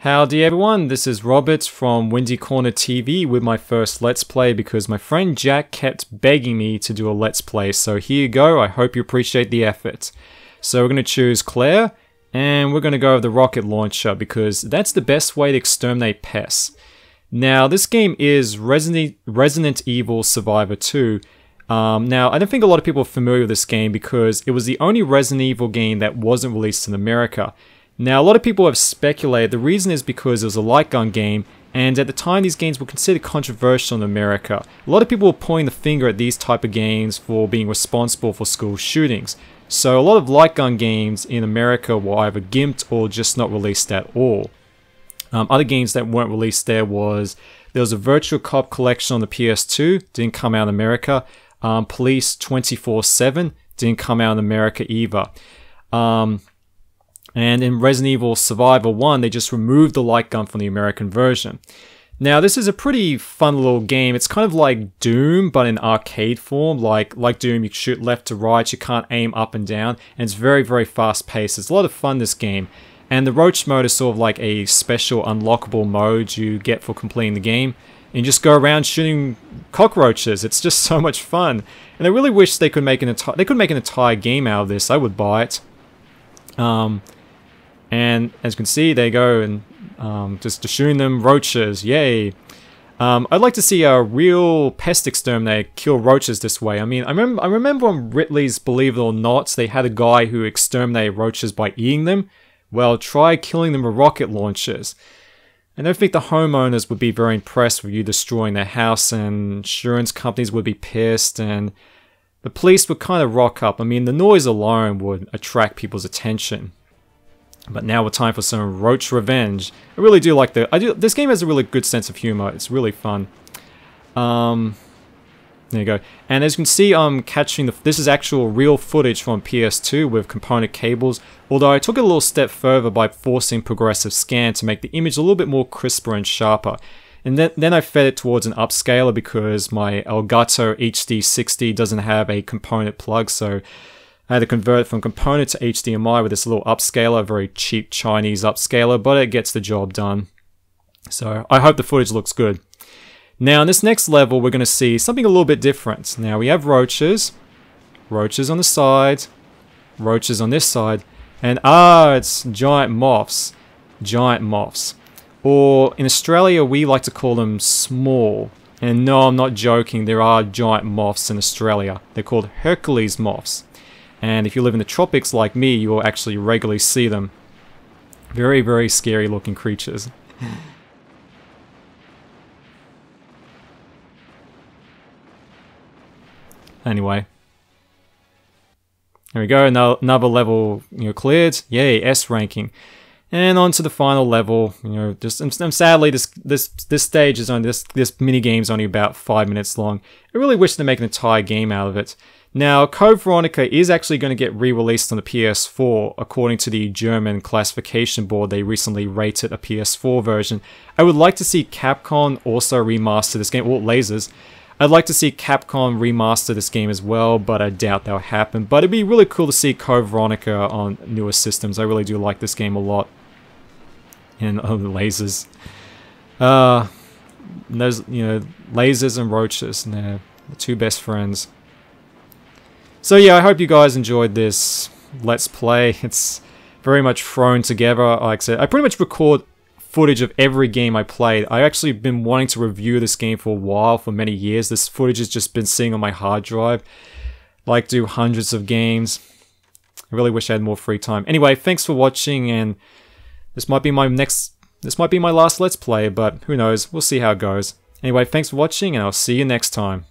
Howdy everyone, this is Robert from Windy Corner TV with my first Let's Play because my friend Jack kept begging me to do a Let's Play, so here you go, I hope you appreciate the effort. So we're going to choose Claire, and we're going to go with the rocket launcher because that's the best way to exterminate pests. Now, this game is Resident, Resident Evil Survivor 2. Um, now, I don't think a lot of people are familiar with this game because it was the only Resident Evil game that wasn't released in America. Now, a lot of people have speculated the reason is because it was a light gun game, and at the time these games were considered controversial in America. A lot of people were pointing the finger at these type of games for being responsible for school shootings. So a lot of light gun games in America were either gimped or just not released at all. Um, other games that weren't released there was there was a Virtua Cop collection on the PS2, didn't come out in America. Um, Police 24/7 didn't come out in America either. Um, and in Resident Evil Survivor 1, they just removed the light gun from the American version. Now, this is a pretty fun little game. It's kind of like Doom, but in arcade form. Like like Doom, you shoot left to right, you can't aim up and down, and it's very, very fast paced. It's a lot of fun, this game. And the Roach mode is sort of like a special unlockable mode you get for completing the game. And just go around shooting cockroaches. It's just so much fun. And I really wish they could make an entire they could make an entire game out of this. I would buy it. Um, and as you can see, they go and um, just shooting them roaches. Yay! Um, I'd like to see a real pest exterminator kill roaches this way. I mean, I remember, I remember on Ripley's Believe It or Not, they had a guy who exterminated roaches by eating them. Well, try killing them with rocket launchers. I don't think the homeowners would be very impressed with you destroying their house, and insurance companies would be pissed, and the police would kind of rock up. I mean, the noise alone would attract people's attention. But now it's time for some Roach Revenge. I really do like the... I do. This game has a really good sense of humor. It's really fun. Um, there you go. And as you can see, I'm catching the... This is actual real footage from PS2 with component cables. Although I took it a little step further by forcing progressive scan to make the image a little bit more crisper and sharper. And then, then I fed it towards an upscaler because my Elgato HD60 doesn't have a component plug, so I had to convert it from component to HDMI with this little upscaler, very cheap Chinese upscaler, but it gets the job done. So I hope the footage looks good. Now in this next level, we're going to see something a little bit different. Now we have roaches, roaches on the side, roaches on this side, and ah, it's giant moths, giant moths. Or in Australia, we like to call them small. And no, I'm not joking, there are giant moths in Australia. They're called Hercules moths. And if you live in the tropics like me, you will actually regularly see them. Very, very scary looking creatures. anyway. There we go, another level you know, cleared. Yay, S ranking. And on to the final level. You know, just and, sadly, this this this stage is only this this mini game's only about five minutes long. I really wish to make an entire game out of it. Now, Code Veronica is actually going to get re-released on the PS4 according to the German classification board. They recently rated a PS4 version. I would like to see Capcom also remaster this game, or Lasers. I'd like to see Capcom remaster this game as well, but I doubt that'll happen. But it'd be really cool to see Code Veronica on newer systems. I really do like this game a lot. And oh, lasers. Uh, those, you know, lasers and roaches, they're the two best friends. So yeah, I hope you guys enjoyed this Let's Play. It's very much thrown together. Like I said, I pretty much record footage of every game I played. I actually been wanting to review this game for a while, for many years. This footage has just been sitting on my hard drive. Like do hundreds of games. I really wish I had more free time. Anyway, thanks for watching and this might be my next this might be my last let's play, but who knows. We'll see how it goes. Anyway, thanks for watching and I'll see you next time.